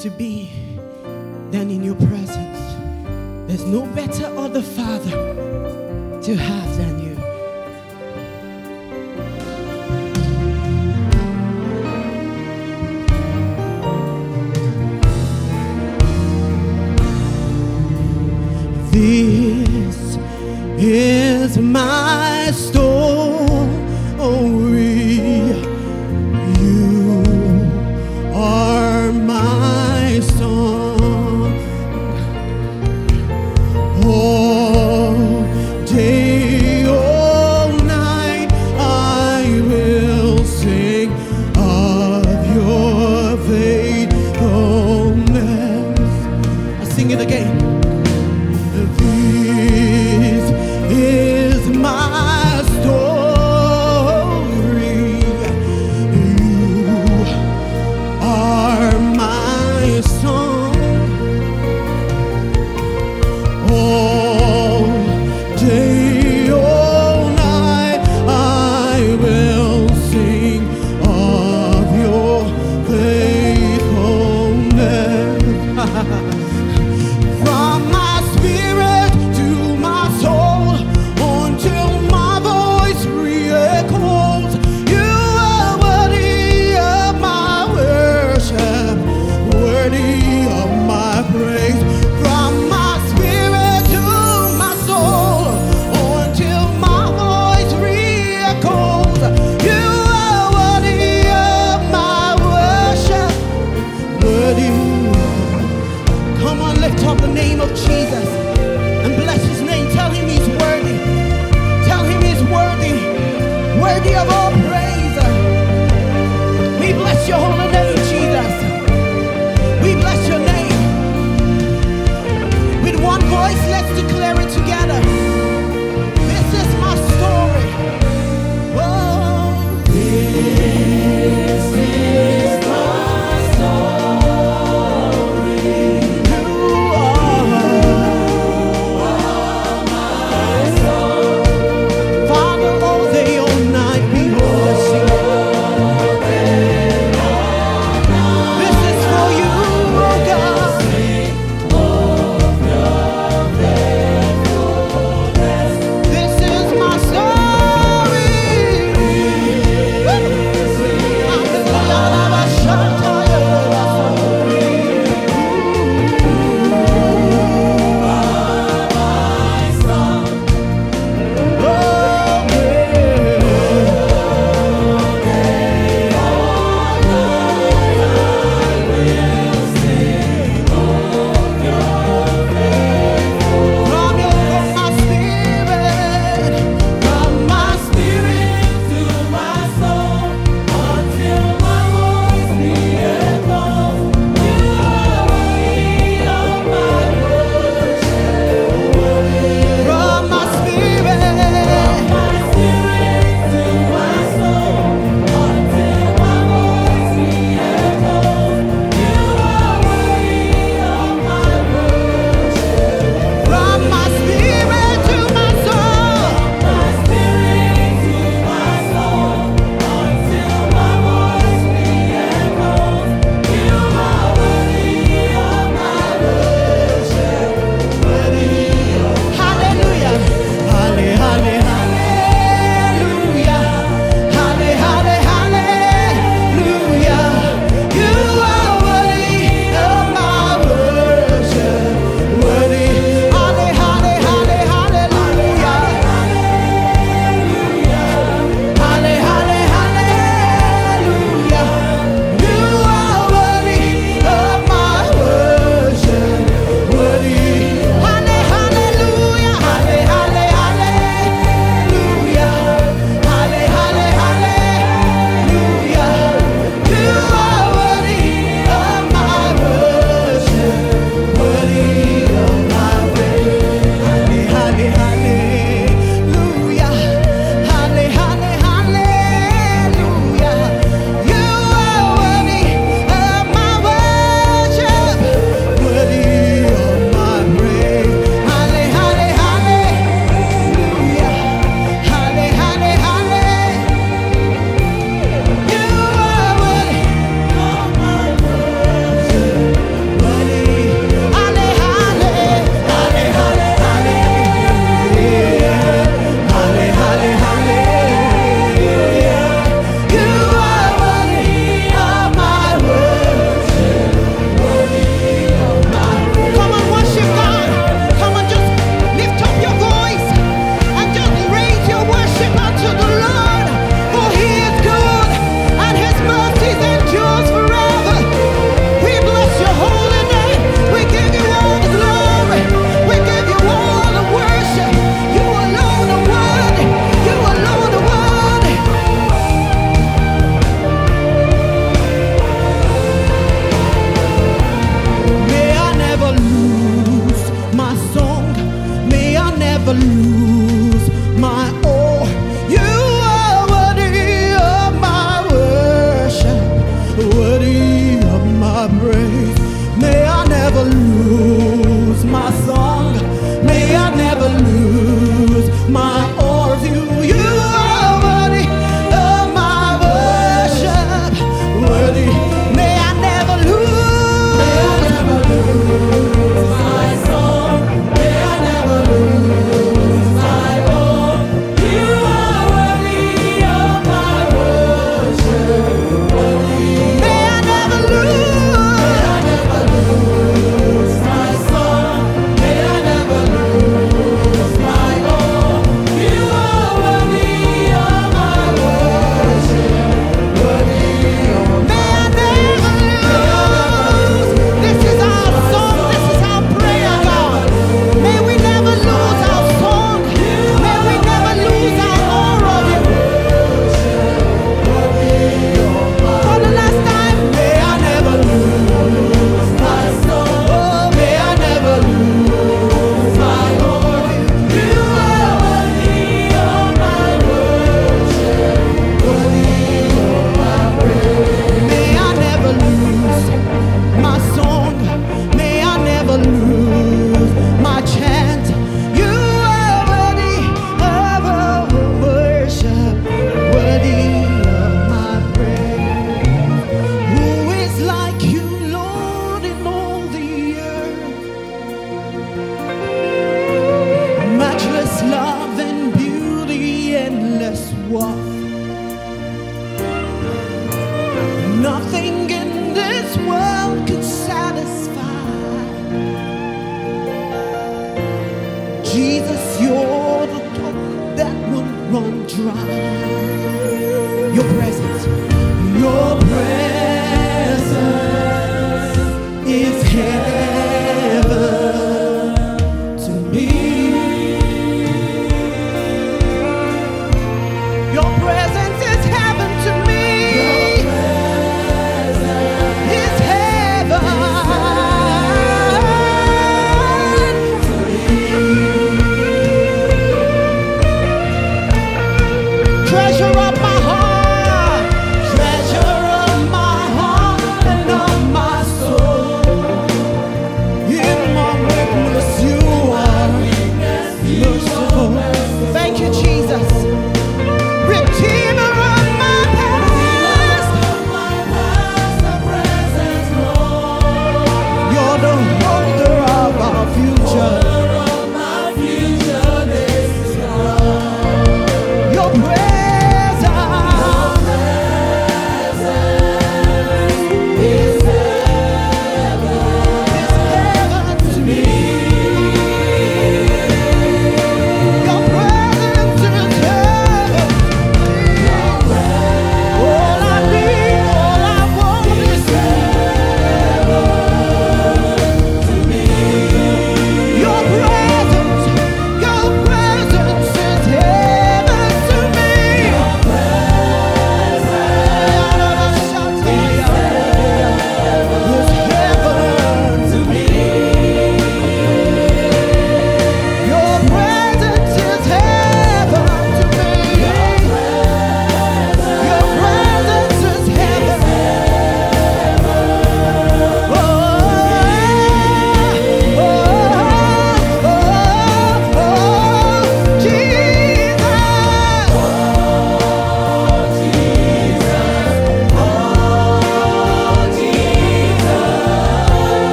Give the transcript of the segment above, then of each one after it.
to be than in your presence. There's no better other Father to have than you. This is my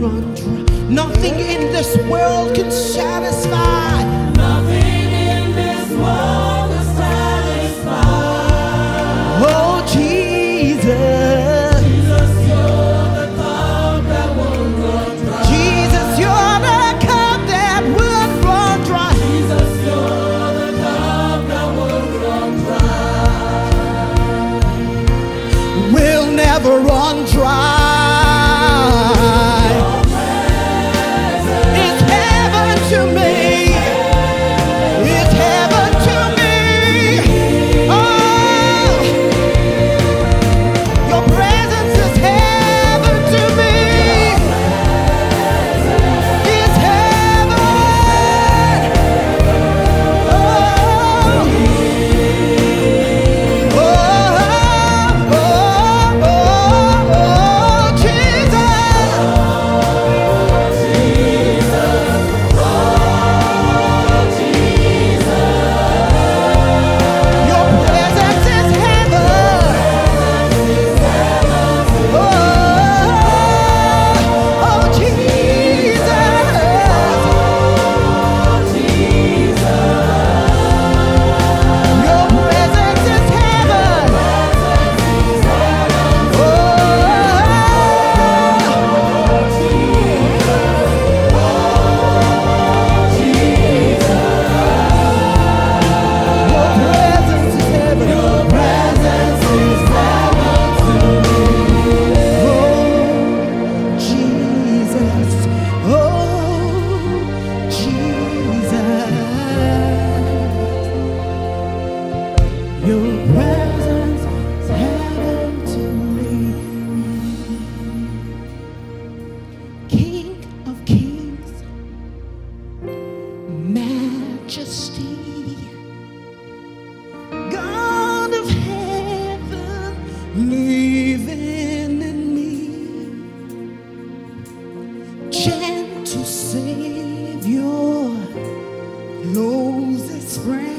run dry. Nothing in this world can satisfy. Nothing in this world knows it's spring.